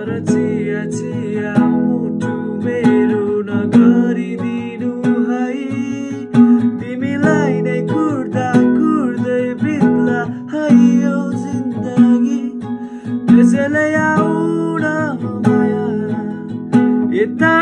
तर चिया चिया मुटु मेरो नगरिदिनु है। तिमीलाई नै कुर्दा कुर्दै बित्ला है यो जिन्दगी। त्यसैले आउन माया। यता